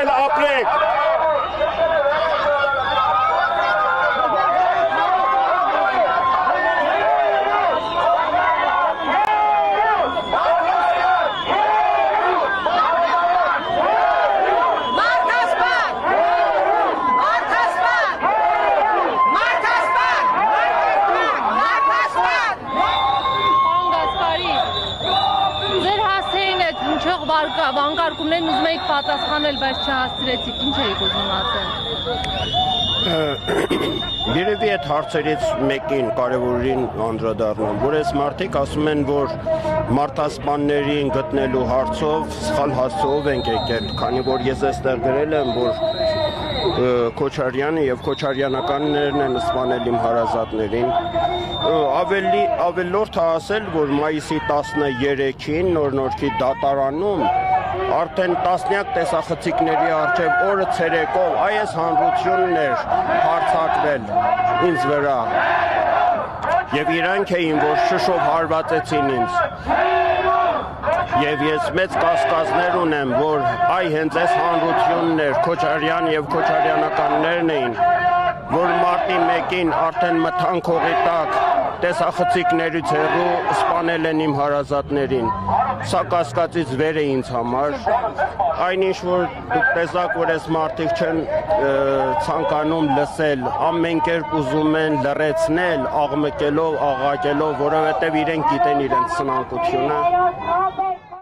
and upright. Հարցումներին ուզում եք պատասխանել, բայց չհասցրեցիք, ինչ եք ուզում ասել։ Երևի այդ հարցերից մեկին կարևորին անդրադառնամ, որ այս մարդիկ ասում են, որ մարդասպաններին գտնելու հարցով սխալ հասցեով ենք եկել, քանի որ ես այստեղ գրել եմ, որ Քոչարյանը եւ Քոչարյանականներն են սպանել իմ հարազատներին ավելի ավելորդ է ասել, որ մայիսի 13-ին նոր-նորքի դատարանում արդեն տասնյակ տեսախցիկների արչև օրը ցերեկով այս հանրությունն էր հարցակվել ինձ վրա եւ իրանք էին որ շշով հարվածեցին ինձ եւ ես մեծ կասկածներ ունեմ որ այ հենց այս հանրությունն էր Քոչարյան եւ Քոչարյանականներն էին որ մարտի 1-ին արդեն մթան քողի տակ տեսախցիկներից հեռու սպանել են իմ հարազատներին։ Սա կասկածից վեր է ինձ համար։ Այնինչ որ դուք տեսակ որ այս մարդիկ չեն ցանկանում լսել, ամեն կերպ ուզում են լրացնել, աղմկելով, աղաղակելով, որովհետև իրենք գիտեն իրենց սնանկությունը։